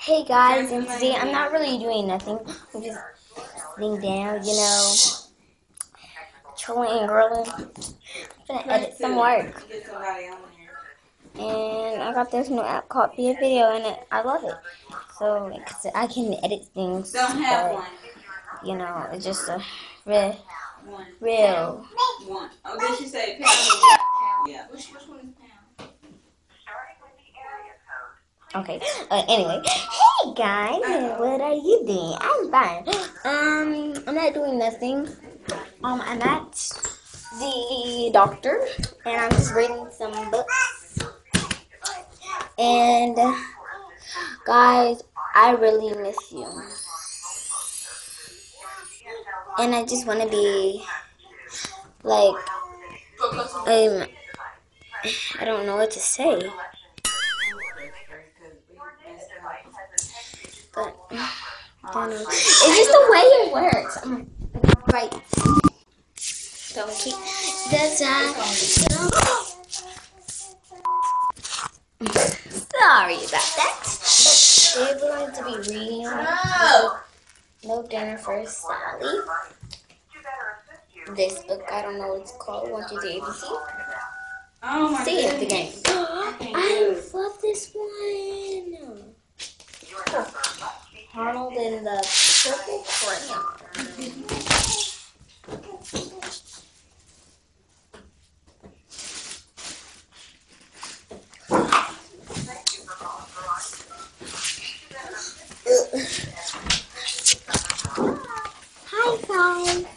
Hey guys, and today I'm not really doing nothing. I'm just sitting down, you know, chilling and grilling. I'm gonna edit some work. Get somebody on here. And I got this new app called Be a Video, and it, I love it. So, I can edit things. Don't have but, one. You know, it's just a real, One. real. One. Oh, she say pound? Yeah. Okay. Uh, anyway, hey guys, what are you doing? I'm fine. Um, I'm not doing nothing. Um, I'm at the doctor, and I'm just reading some books. And guys, I really miss you. And I just want to be like, um, I don't know what to say. I. It's just the way it works. I'm right. Don't keep the time. Sorry about that. We're going to be reading No Dinner for Sally. This book, I don't know what it's called. One, two, three, ABC. Oh my See it, the game. Arnold in the purple crayon. Hi guys.